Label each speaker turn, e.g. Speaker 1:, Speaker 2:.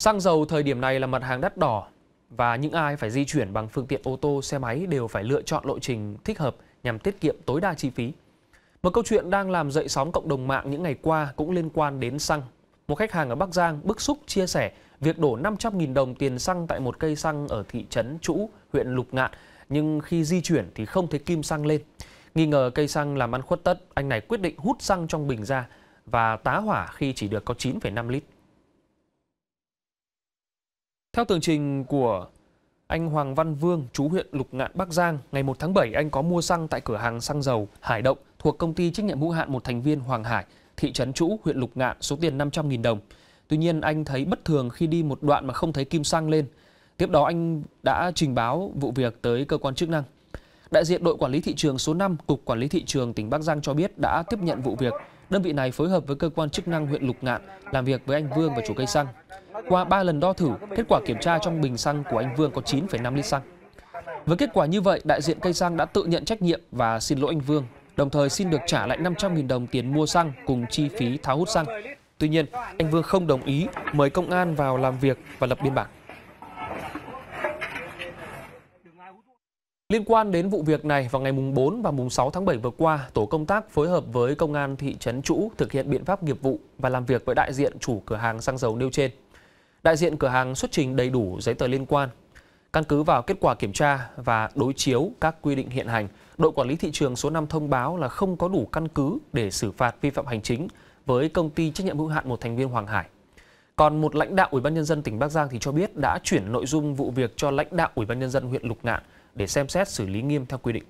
Speaker 1: Xăng dầu thời điểm này là mặt hàng đắt đỏ và những ai phải di chuyển bằng phương tiện ô tô, xe máy đều phải lựa chọn lộ trình thích hợp nhằm tiết kiệm tối đa chi phí. Một câu chuyện đang làm dậy sóng cộng đồng mạng những ngày qua cũng liên quan đến xăng. Một khách hàng ở Bắc Giang bức xúc chia sẻ việc đổ 500.000 đồng tiền xăng tại một cây xăng ở thị trấn Trũ, huyện Lục Ngạn, nhưng khi di chuyển thì không thấy kim xăng lên. Nghi ngờ cây xăng làm ăn khuất tất, anh này quyết định hút xăng trong bình ra và tá hỏa khi chỉ được có 9,5 lít. Theo tường trình của anh Hoàng Văn Vương, chú huyện Lục Ngạn, Bắc Giang, ngày 1 tháng 7 anh có mua xăng tại cửa hàng xăng dầu Hải Động thuộc công ty trách nhiệm hữu hạn một thành viên Hoàng Hải, thị trấn Trũ, huyện Lục Ngạn, số tiền 500.000 đồng. Tuy nhiên anh thấy bất thường khi đi một đoạn mà không thấy kim xăng lên. Tiếp đó anh đã trình báo vụ việc tới cơ quan chức năng. Đại diện đội quản lý thị trường số 5, Cục Quản lý Thị trường tỉnh Bắc Giang cho biết đã tiếp nhận vụ việc. Đơn vị này phối hợp với cơ quan chức năng huyện Lục Ngạn làm việc với anh Vương và chủ cây xăng. Qua 3 lần đo thử, kết quả kiểm tra trong bình xăng của anh Vương có 9,5 lít xăng. Với kết quả như vậy, đại diện cây xăng đã tự nhận trách nhiệm và xin lỗi anh Vương, đồng thời xin được trả lại 500.000 đồng tiền mua xăng cùng chi phí tháo hút xăng. Tuy nhiên, anh Vương không đồng ý, mời công an vào làm việc và lập biên bản. Liên quan đến vụ việc này, vào ngày mùng 4 và mùng 6 tháng 7 vừa qua, tổ công tác phối hợp với công an thị trấn Trũ thực hiện biện pháp nghiệp vụ và làm việc với đại diện chủ cửa hàng xăng dầu nêu trên. Đại diện cửa hàng xuất trình đầy đủ giấy tờ liên quan. Căn cứ vào kết quả kiểm tra và đối chiếu các quy định hiện hành, đội quản lý thị trường số 5 thông báo là không có đủ căn cứ để xử phạt vi phạm hành chính với công ty trách nhiệm hữu hạn một thành viên Hoàng Hải. Còn một lãnh đạo Ủy ban nhân dân tỉnh Bắc Giang thì cho biết đã chuyển nội dung vụ việc cho lãnh đạo Ủy ban nhân dân huyện Lục Ngạn để xem xét xử lý nghiêm theo quy định.